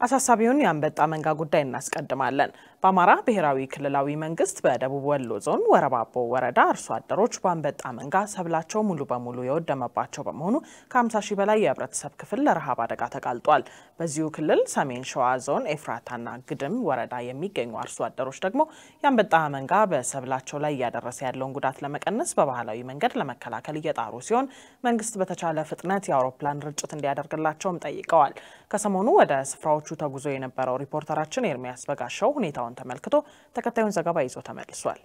አሳሳቢውን የአንበጣ መንጋ ጉዳይ እናስቀድማለን። በአማራ ብሔራዊ ክልላዊ መንግስት በደቡብ ወሎ ዞን ወረባቦ ወረዳ አርሶ አደሮች በአንበጣ መንጋ ሰብላቸው ሙሉ በሙሉ የወደመባቸው በመሆኑ ከ50 ሺህ በላይ የህብረተሰብ ክፍል ለረሃብ አደጋ ተጋልጧል። በዚሁ ክልል ሰሜን ሸዋ ዞን ኤፍራታና ግድም ወረዳ የሚገኙ አርሶ አደሮች ደግሞ የአንበጣ መንጋ በሰብላቸው ላይ እያደረሰ ያለውን ጉዳት ለመቀነስ በባህላዊ መንገድ ለመከላከል እየጣሩ ሲሆን መንግስት በተቻለ ፍጥነት የአውሮፕላን ርጭት እንዲያደርግላቸውም ጠይቀዋል። ከሰሞኑ ወደ ስፍራዎቹ ተጉዞ የነበረው ሪፖርተራችን ኤርሚያስ በጋሻው ሁኔታውን ተመልክቶ ተከታዩን ዘገባ ይዞ ተመልሷል።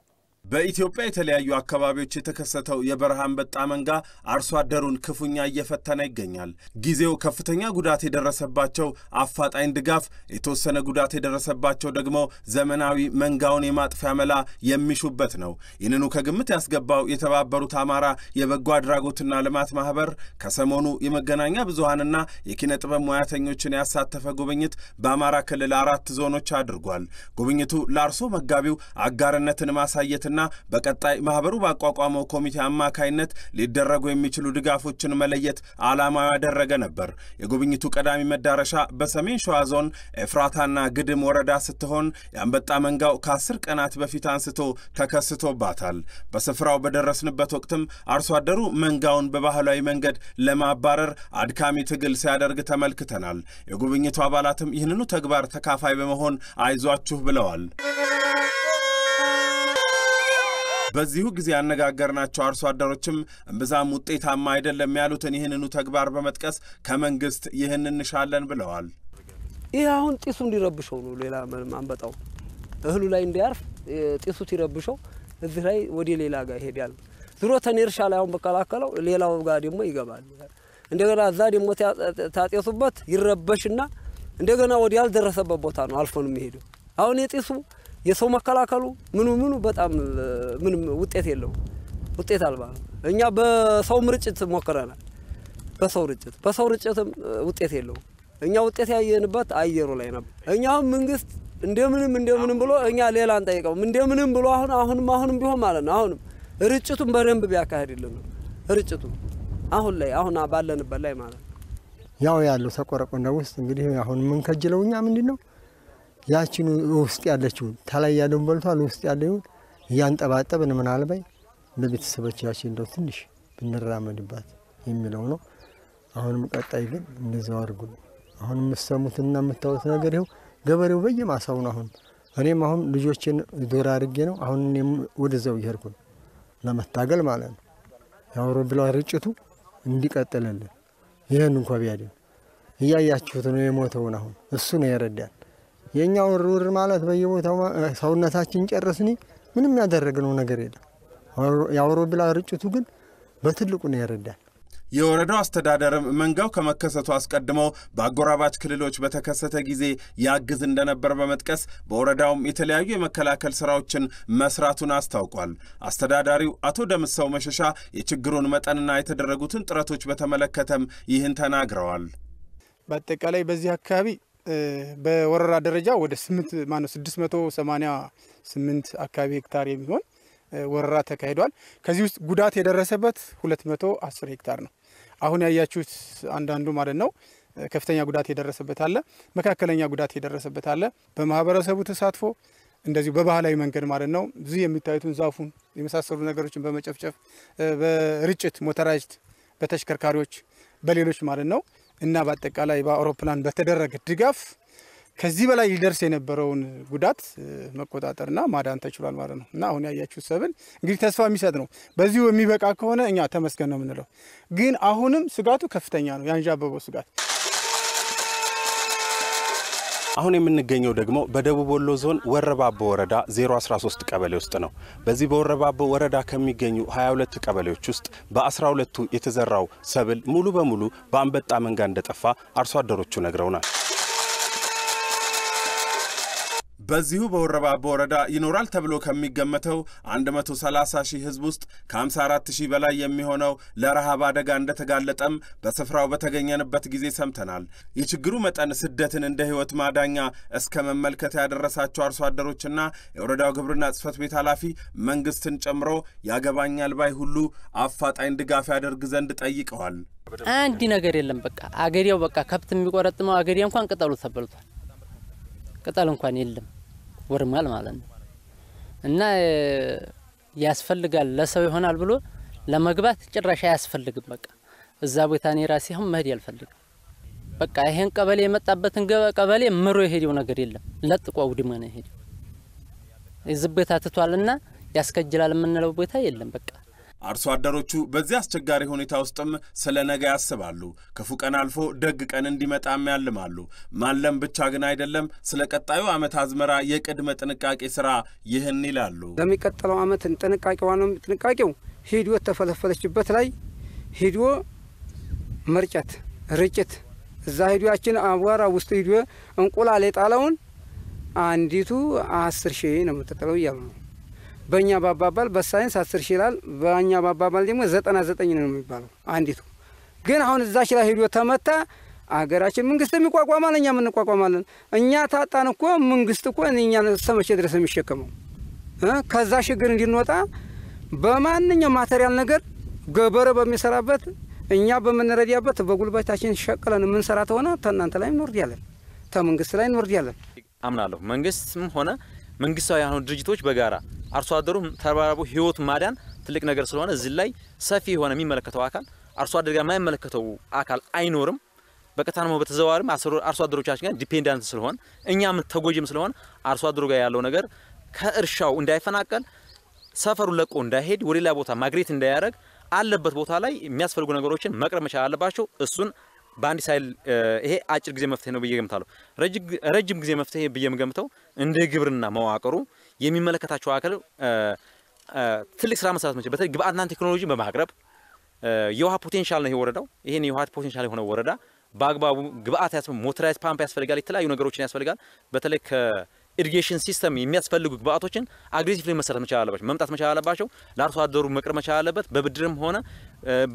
በኢትዮጵያ የተለያዩ አካባቢዎች የተከሰተው የበረሃ አንበጣ መንጋ አርሶ አደሩን ክፉኛ እየፈተነ ይገኛል። ጊዜው ከፍተኛ ጉዳት የደረሰባቸው አፋጣኝ ድጋፍ፣ የተወሰነ ጉዳት የደረሰባቸው ደግሞ ዘመናዊ መንጋውን የማጥፊያ መላ የሚሹበት ነው። ይህንኑ ከግምት ያስገባው የተባበሩት አማራ የበጎ አድራጎትና ልማት ማህበር ከሰሞኑ የመገናኛ ብዙሃንና የኪነ ጥበብ ሙያተኞችን ያሳተፈ ጉብኝት በአማራ ክልል አራት ዞኖች አድርጓል። ጉብኝቱ ለአርሶ መጋቢው አጋርነትን ማሳየት ና በቀጣይ ማህበሩ ባቋቋመው ኮሚቴ አማካይነት ሊደረጉ የሚችሉ ድጋፎችን መለየት ዓላማው ያደረገ ነበር። የጉብኝቱ ቀዳሚ መዳረሻ በሰሜን ሸዋ ዞን ኤፍራታና ግድም ወረዳ ስትሆን የአንበጣ መንጋው ከአስር ቀናት በፊት አንስቶ ተከስቶባታል። በስፍራው በደረስንበት ወቅትም አርሶ አደሩ መንጋውን በባህላዊ መንገድ ለማባረር አድካሚ ትግል ሲያደርግ ተመልክተናል። የጉብኝቱ አባላትም ይህንኑ ተግባር ተካፋይ በመሆን አይዟችሁ ብለዋል። በዚሁ ጊዜ ያነጋገርናቸው አርሶ አደሮችም እምብዛም ውጤታማ አይደለም ያሉትን ይህንኑ ተግባር በመጥቀስ ከመንግስት ይህን እንሻለን ብለዋል። ይህ አሁን ጢሱ እንዲረብሸው ነው። ሌላ አንበጣው እህሉ ላይ እንዲያርፍ ጢሱ ሲረብሸው እዚህ ላይ ወደ ሌላ ጋር ይሄዳል። ዝሮ ተኔ እርሻ ላይ አሁን በከላከለው ሌላው ጋር ደግሞ ይገባል። እንደገና እዛ ደግሞ ታጤሱበት ይረበሽና እንደገና ወደ ያልደረሰበት ቦታ ነው አልፎ ነው የሚሄደው። አሁን የጢሱ የሰው መከላከሉ ምኑ ምኑ በጣም ምንም ውጤት የለው፣ ውጤት አልባ ነው። እኛ በሰው ርጭት ሞክረናል። በሰው ርጭት በሰው ርጭትም ውጤት የለው። እኛ ውጤት ያየንበት አየሩ ላይ ነበር። እኛም መንግስት እንደምንም እንደምንም ብሎ እኛ ሌላ አንጠይቀውም እንደምንም ብሎ አሁን አሁንም አሁንም ቢሆን ማለት ነው አሁንም ርጭቱን በደንብ ቢያካሄድልን ነው ርጭቱ አሁን ላይ አሁን ባለንበት ላይ ማለት ነው። ያው ያለው ተቆረቆንዳ ውስጥ እንግዲህ አሁን የምንከጅለው እኛ ምንድን ነው ያችን ውስጥ ያለችው ተላይ ያለውን በልቷል። ውስጥ ያለውን እያንጠባጠብን ምናልባይ ለቤተሰቦቻችን እንደው ትንሽ ብንራመድባት የሚለው ነው። አሁንም ቀጣይ ግን እንደዚያው አድርጉ። አሁን የምትሰሙትና የምታዩት ነገር ይኸው ገበሬው በየማሳው ነው። አሁን እኔም አሁን ልጆችን ዶር አድርጌ ነው አሁን እኔም ወደዛው እየሄድኩ ነው ለመታገል ማለት ነው። የአውሮፕላን ርጭቱ እንዲቀጥልልን ይህን እንኳ ቢያድን እያያችሁት ነው የሞተውን አሁን እሱ ነው የረዳን። የእኛ ውርውር ማለት በየቦታው ሰውነታችን ጨርስኒ ምንም ያደረግነው ነገር የለም። የአውሮፕላን ርጭቱ ግን በትልቁ ነው የረዳን። የወረዳው አስተዳደርም መንጋው ከመከሰቱ አስቀድሞ በአጎራባች ክልሎች በተከሰተ ጊዜ ያግዝ እንደነበር በመጥቀስ በወረዳውም የተለያዩ የመከላከል ስራዎችን መስራቱን አስታውቋል። አስተዳዳሪው አቶ ደምሰው መሸሻ የችግሩን መጠንና የተደረጉትን ጥረቶች በተመለከተም ይህን ተናግረዋል። በአጠቃላይ በዚህ አካባቢ በወረራ ደረጃ ወደ ስምንት ማነው ስድስት መቶ ሰማኒያ ስምንት አካባቢ ሄክታር የሚሆን ወረራ ተካሂዷል። ከዚህ ውስጥ ጉዳት የደረሰበት ሁለት መቶ አስር ሄክታር ነው። አሁን ያያችሁት አንዳንዱ ማለት ነው ከፍተኛ ጉዳት የደረሰበት አለ፣ መካከለኛ ጉዳት የደረሰበት አለ። በማህበረሰቡ ተሳትፎ እንደዚሁ በባህላዊ መንገድ ማለት ነው ብዙ የሚታዩትን ዛፉን የመሳሰሉ ነገሮችን በመጨፍጨፍ በርጭት motorized በተሽከርካሪዎች በሌሎች ማለት ነው እና በአጠቃላይ በአውሮፕላን በተደረገ ድጋፍ ከዚህ በላይ ሊደርስ የነበረውን ጉዳት መቆጣጠርና ማዳን ተችሏል ማለት ነው እና አሁን ያያችሁት ሰብል እንግዲህ ተስፋ የሚሰጥ ነው። በዚሁ የሚበቃ ከሆነ እኛ ተመስገን ነው የምንለው። ግን አሁንም ስጋቱ ከፍተኛ ነው፣ ያንዣበበው ስጋት። አሁን የምንገኘው ደግሞ በደቡብ ወሎ ዞን ወረባቦ ወረዳ 013 ቀበሌ ውስጥ ነው። በዚህ በወረባቦ ወረዳ ከሚገኙ 22 ቀበሌዎች ውስጥ በ12ቱ የተዘራው ሰብል ሙሉ በሙሉ በአንበጣ መንጋ እንደጠፋ አርሶ አደሮቹ ነግረውናል። በዚሁ በወረባቦ ወረዳ ይኖራል ተብሎ ከሚገመተው 130 ሺህ ሕዝብ ውስጥ ከ54 ሺህ በላይ የሚሆነው ለረሃብ አደጋ እንደተጋለጠም በስፍራው በተገኘንበት ጊዜ ሰምተናል። የችግሩ መጠን ስደትን እንደ ሕይወት ማዳኛ እስከ መመልከት ያደረሳቸው አርሶ አደሮችና የወረዳው ግብርና ጽሕፈት ቤት ኃላፊ መንግስትን ጨምሮ ያገባኛል ባይ ሁሉ አፋጣኝ ድጋፍ ያደርግ ዘንድ ጠይቀዋል። አንድ ነገር የለም። በቃ አገሬው በቃ ከብት የሚቆረጥመው አገሬ እንኳን ቅጠሉ ተበልቷል። ቅጠል እንኳን የለም ወድሟል ማለት ነው። እና ያስፈልጋል ለሰው ይሆናል ብሎ ለመግባት ጭራሽ አያስፈልግም። በቃ እዛ ቦታ እኔ ራሴ አሁን መሄድ አልፈልግም። በቃ ይሄን ቀበሌ የመጣበትን ቀበሌ ምሮ የሄደው ነገር የለም። ለጥቆ አውድሞ ነው የሄደው። እዚህ ቦታ ትቷልና ያስከጅላል የምንለው ቦታ የለም በቃ አርሶ አደሮቹ በዚህ አስቸጋሪ ሁኔታ ውስጥም ስለ ነገ ያስባሉ። ክፉ ቀን አልፎ ደግ ቀን እንዲመጣም ያልማሉ። ማለም ብቻ ግን አይደለም፣ ስለ ቀጣዩ ዓመት አዝመራ የቅድመ ጥንቃቄ ስራ ይህን ይላሉ። ለሚቀጥለው ዓመት ጥንቃቄ ዋናው ጥንቃቄው ሂዶ ተፈለፈለችበት ላይ ሂዶ መርጨት፣ ርጭት እዛ ሂዶ ያችን አቧራ ውስጥ ሂዶ እንቁላል የጣለውን አንዲቱ አስር ሺህ ነው የምትጥለው እያሉ ነው በእኛ ባባባል በሳይንስ አስር ሺህ ይላል። በእኛ ባባባል ደግሞ ዘጠና ዘጠኝ ነው የሚባለው አንዲቱ። ግን አሁን እዛች ላይ ሄዶ ተመታ። አገራችን መንግስት የሚቋቋማል፣ እኛም እንቋቋማለን። እኛ ታጣን እኮ መንግስት እኮ እኛ ሰመቼ ድረስ የሚሸከመው ከዛ ችግር እንድንወጣ በማንኛውም ማቴሪያል ነገር ገበሬ በሚሰራበት እኛ በምንረዳበት በጉልበታችን ሸቅለን የምንሰራ ተሆነ ተእናንተ ላይ እንወርዳለን፣ ተመንግስት ላይ እንወርዳለን። አምናለሁ መንግስትም ሆነ መንግስታዊ ያልሆኑ ድርጅቶች በጋራ አርሶ አደሩ ተረባርቦ ህይወት ማዳን ትልቅ ነገር ስለሆነ እዚህ ላይ ሰፊ የሆነ የሚመለከተው አካል አርሶ አደር ጋር የማይመለከተው አካል አይኖርም። በቀጥታ ነው በተዘዋዋሪም አርሶ አደሮቻችን ጋር dependent ስለሆን እኛም ተጎጂም ስለሆን አርሶ አደሩ ጋር ያለው ነገር ከእርሻው እንዳይፈናቀል ሰፈሩን ለቆ እንዳይሄድ ወደ ሌላ ቦታ migrate እንዳያደርግ አለበት ቦታ ላይ የሚያስፈልጉ ነገሮችን መቅረብ መቻል አለባቸው። እሱን በአንድ ሳይል ይሄ አጭር ጊዜ መፍትሄ ነው ብዬ ገምታለሁ። ረጅም ጊዜ መፍትሄ ብዬ የምገምተው እንደ ግብርና መዋቅሩ የሚመለከታቸው አካል ትልቅ ስራ መስራት መቻል፣ በተለይ ግብአትና ቴክኖሎጂ በማቅረብ የውሃ potential ነው ይሄ ወረዳው። ይሄን የውሃ potential የሆነ ወረዳ በአግባቡ ግብአት motorized pump ያስፈልጋል፣ የተለያዩ ነገሮችን ያስፈልጋል። በተለይ ከ irrigation system የሚያስፈልጉ ግብአቶችን aggressively መሰራት መቻል አለባቸው፣ መምጣት መቻል አለባቸው። ለአርሶ አደሩ መቅረብ መቻል አለበት። በብድርም ሆነ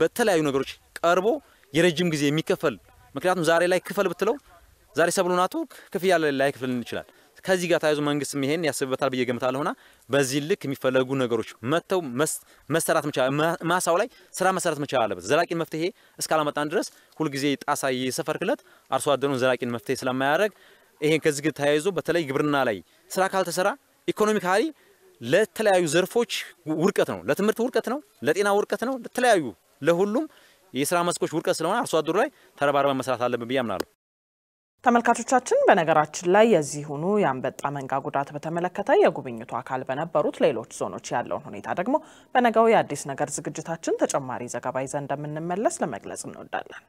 በተለያዩ ነገሮች ቀርቦ የረጅም ጊዜ የሚከፈል ምክንያቱም ዛሬ ላይ ክፈል ብትለው ዛሬ ሰብሉን አጥቶ ክፍያ ላይ ክፍልን ይችላል። ከዚህ ጋር ተያይዞ መንግስትም ይሄን ያስብበታል ብዬ ገምታለሁና በዚህ ልክ የሚፈለጉ ነገሮች መጥተው መሰራት መቻል ማሳው ላይ ስራ መሰራት መቻል አለበት። ዘላቂ መፍትሄ እስካላመጣን ድረስ ሁልጊዜ ጣሳ የሰፈርክለት አርሶ አደሩን ዘላቂን መፍትሄ ስለማያደርግ ይሄን ከዚህ ጋር ተያይዞ በተለይ ግብርና ላይ ስራ ካልተሰራ ኢኮኖሚካሊ ለተለያዩ ዘርፎች ውድቀት ነው። ለትምህርት ውድቀት ነው። ለጤና ውድቀት ነው። ለተለያዩ ለሁሉም የስራ መስኮች ውድቀት ስለሆነ አርሶ አደሩ ላይ ተረባርበን መስራት አለብን ብዬ አምናለሁ። ተመልካቾቻችን በነገራችን ላይ የዚሁኑ የአንበጣ መንጋ ጉዳት በተመለከተ የጉብኝቱ አካል በነበሩት ሌሎች ዞኖች ያለውን ሁኔታ ደግሞ በነገው የአዲስ ነገር ዝግጅታችን ተጨማሪ ዘገባ ይዘን እንደምንመለስ ለመግለጽ እንወዳለን።